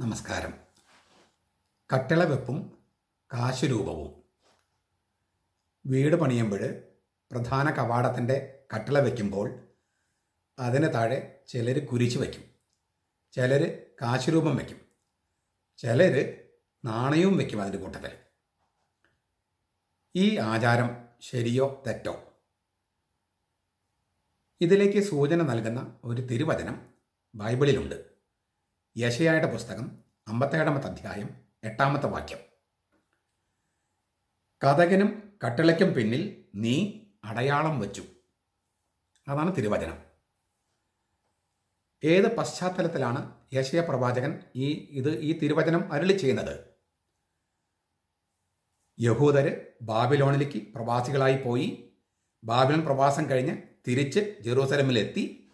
നമസ്കാരം. കട്ടിളവെപ്പും കാശുരൂപവും. വീട് പണിയുമ്പോൾ പ്രധാന കവാടത്തിന്റെ കട്ടിള വയ്ക്കുമ്പോൾ അതിന് താഴെ ചിലർ കുരിശ് വയ്ക്കും ചിലർ കാശുരൂപം വയ്ക്കും ചിലർ നാണയവും വയ്ക്കും അതിന്റെ കൂട്ടത്തിൽ ഈ ആചാരം ശരിയോ തെറ്റോ? ഇതിലേക്ക് സൂചന നൽകുന്ന ഒരു തിരുവചനം ബൈബിളിലുണ്ട്. യശയായുടെ പുസ്തകം അമ്പത്തേഴാമത്തെ അധ്യായം എട്ടാമത്തെ വാക്യം. കഥകനും കട്ടിളയ്ക്കും പിന്നിൽ നീ അടയാളം വച്ചു. അതാണ് തിരുവചനം. ഏത് പശ്ചാത്തലത്തിലാണ് യശയ പ്രവാചകൻ ഈ ഇത് ഈ തിരുവചനം അരുളി ചെയ്യുന്നത്? യഹൂദര് ബാബിലോണിലേക്ക് പ്രവാസികളായി പോയി. ബാബിലോൺ പ്രവാസം കഴിഞ്ഞ് തിരിച്ച് ജെറൂസലമിലെത്തി.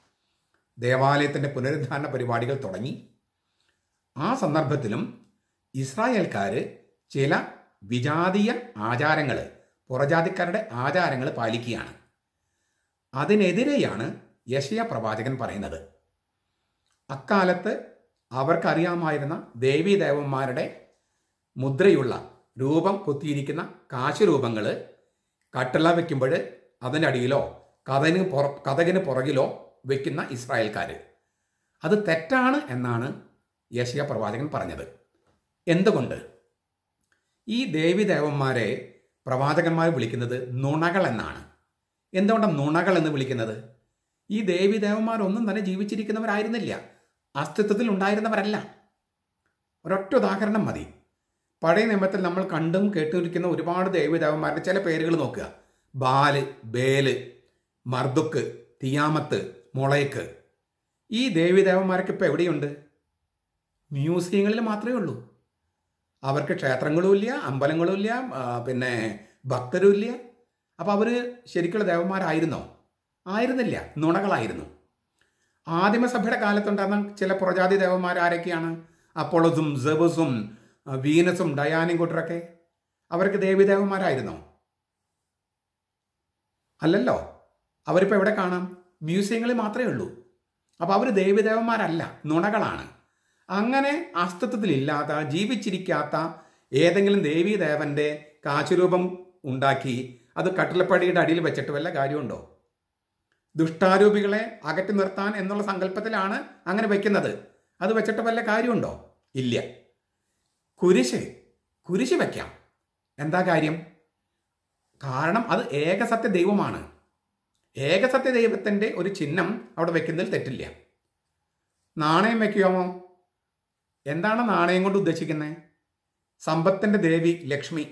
ദേവാലയത്തിന്റെ പുനരുദ്ധാരണ പരിപാടികൾ തുടങ്ങി. ആ സന്ദർഭത്തിലും ഇസ്രായേൽക്കാർ ചില വിജാതീയ ആചാരങ്ങൾ പുറജാതിക്കാരുടെ ആചാരങ്ങൾ പാലിക്കുകയാണ്. അതിനെതിരെയാണ് യശയ പ്രവാചകൻ പറയുന്നത്. അക്കാലത്ത് അവർക്കറിയാമായിരുന്ന ദേവീദേവന്മാരുടെ മുദ്രയുള്ള രൂപം കൊത്തിയിരിക്കുന്ന കാശുരൂപങ്ങൾ കട്ടിള വയ്ക്കുമ്പോൾ അതിന്റെ അടിയിലോ കഥന് പുറ കഥകിന് പുറകിലോ വയ്ക്കുന്ന ഇസ്രായേൽക്കാർ അത് തെറ്റാണ് എന്നാണ് യശയ പ്രവാചകൻ പറഞ്ഞത്. എന്തുകൊണ്ട്? ഈ ദേവിദേവന്മാരെ പ്രവാചകന്മാർ വിളിക്കുന്നത് നുണകൾ എന്നാണ്. എന്തുകൊണ്ടാണ് നുണകൾ എന്ന് വിളിക്കുന്നത്? ഈ ദേവിദേവന്മാരൊന്നും തന്നെ ജീവിച്ചിരിക്കുന്നവരായിരുന്നില്ല. അസ്തിത്വത്തിൽ ഉണ്ടായിരുന്നവരല്ല. ഒരൊറ്റ ഉദാഹരണം മതി. പഴയ നിയമത്തിൽ നമ്മൾ കണ്ടും കേട്ടിരിക്കുന്ന ഒരുപാട് ദേവിദേവന്മാരുടെ ചില പേരുകൾ നോക്കുക. ബാൽ ബേൽ മർദുക്ക് തിയാമത്ത് മുളയ്ക്ക്. ഈ ദേവിദേവന്മാർക്ക് ഇപ്പോൾ എവിടെയുണ്ട്? മ്യൂസിയങ്ങളിൽ മാത്രമേ ഉള്ളൂ. അവർക്ക് ക്ഷേത്രങ്ങളുമില്ല അമ്പലങ്ങളുമില്ല ഇല്ല പിന്നെ ഭക്തരുമില്ല അപ്പോൾ അവർ ശരിക്കുള്ള ദേവന്മാരായിരുന്നോ? ആയിരുന്നില്ല. നുണകളായിരുന്നു. ആദിമസഭയുടെ കാലത്തുണ്ടായിരുന്ന ചില പ്രജാതി ദേവന്മാർ ആരൊക്കെയാണ്? അപ്പോളസും സെബസും വീനസും ഡയാനും കൂട്ടറൊക്കെ അവർക്ക് ദേവീദേവന്മാരായിരുന്നോ അല്ലല്ലോ. അവരിപ്പോൾ എവിടെ കാണാം? മ്യൂസിയങ്ങളിൽ മാത്രമേ ഉള്ളൂ. അപ്പോൾ അവർ ദേവിദേവന്മാരല്ല നുണകളാണ്. അങ്ങനെ അസ്തിത്വത്തിലില്ലാത്ത ജീവിച്ചിരിക്കാത്ത ഏതെങ്കിലും ദേവീദേവന്റെ കാശുരൂപം ഉണ്ടാക്കി അത് കട്ടിലപ്പടിയുടെ അടിയിൽ വെച്ചിട്ട് വല്ല കാര്യമുണ്ടോ? ദുഷ്ടാരൂപികളെ അകറ്റി നിർത്താൻ എന്നുള്ള സങ്കല്പത്തിലാണ് അങ്ങനെ വെക്കുന്നത്. അത് വെച്ചിട്ട് വല്ല കാര്യമുണ്ടോ? ഇല്ല. കുരിശ് കുരിശ് വെക്കാം. എന്താ കാര്യം? കാരണം അത് ഏകസത്യ ദൈവമാണ്. ഏകസത്യ ദൈവത്തിന്റെ ഒരു ചിഹ്നം അവിടെ വെക്കുന്നതിൽ തെറ്റില്ല. നാണയം വെക്കുമോ എന്താണ് നാണയം കൊണ്ട് ഉദ്ദേശിക്കുന്നത് സമ്പത്തിന്റെ ദേവി ലക്ഷ്മി.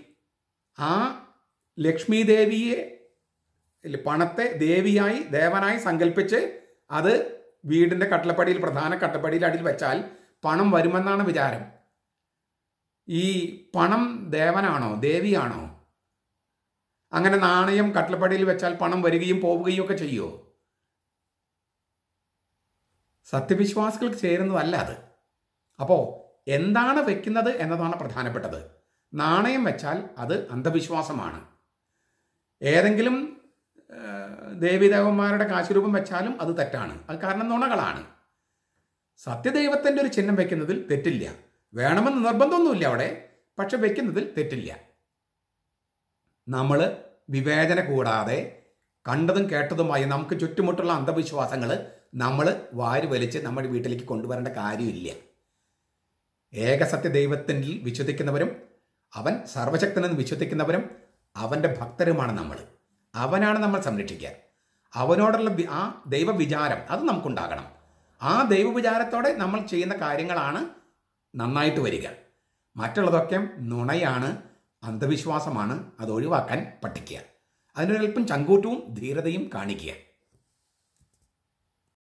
ആ ലക്ഷ്മി ദേവിയെ പണത്തെ ദേവിയായി ദേവനായി സങ്കല്പിച്ച് അത് വീടിന്റെ കട്ടിലപ്പടിയിൽ പ്രധാന കട്ടപ്പടിയിൽ അടിയിൽ വെച്ചാൽ പണം വരുമെന്നാണ് വിചാരം. ഈ പണം ദേവനാണോ ദേവിയാണോ? അങ്ങനെ നാണയം കട്ടിലപ്പടിയിൽ വെച്ചാൽ പണം വരികയും പോവുകയും ഒക്കെ ചെയ്യുമോ സത്യവിശ്വാസികൾക്ക് ചേരുന്നതല്ല അത്. അപ്പോൾ എന്താണ് വെക്കുന്നത് എന്നതാണ് പ്രധാനപ്പെട്ടത്. നാണയം വെച്ചാൽ അത് അന്ധവിശ്വാസമാണ്. ഏതെങ്കിലും ദേവീദേവന്മാരുടെ കാശുരൂപം വെച്ചാലും അത് തെറ്റാണ്. അത് കാരണം നുണകളാണ്. സത്യദൈവത്തിന്റെ ഒരു ചിഹ്നം വെക്കുന്നതിൽ തെറ്റില്ല. വേണമെന്ന് നിർബന്ധമൊന്നുമില്ല അവിടെ പക്ഷെ വെക്കുന്നതിൽ തെറ്റില്ല. നമ്മൾ വിവേചന കൂടാതെ കണ്ടതും കേട്ടതുമായി നമുക്ക് ചുറ്റുമുട്ടുള്ള അന്ധവിശ്വാസങ്ങൾ നമ്മൾ വാരി വലിച്ച് നമ്മുടെ വീട്ടിലേക്ക് കൊണ്ടുവരേണ്ട കാര്യമില്ല. ഏകസത്യ ദൈവത്തിൽ വിശ്വസിക്കുന്നവരും അവൻ സർവശക്തനെന്ന് വിശ്വസിക്കുന്നവരും അവന്റെ ഭക്തരുമാണ് നമ്മൾ. അവനാണ് നമ്മൾ സംരക്ഷിക്കുക. അവനോടുള്ള ആ ദൈവവിചാരം അത് നമുക്കുണ്ടാകണം. ആ ദൈവവിചാരത്തോടെ നമ്മൾ ചെയ്യുന്ന കാര്യങ്ങളാണ് നന്നായിട്ട് വരിക. മറ്റുള്ളതൊക്കെ നുണയാണ് അന്ധവിശ്വാസമാണ് അത് ഒഴിവാക്കാൻ പഠിക്കുക. അതിനൊരൽപ്പം ചങ്കൂറ്റവും ധീരതയും കാണിക്കുക.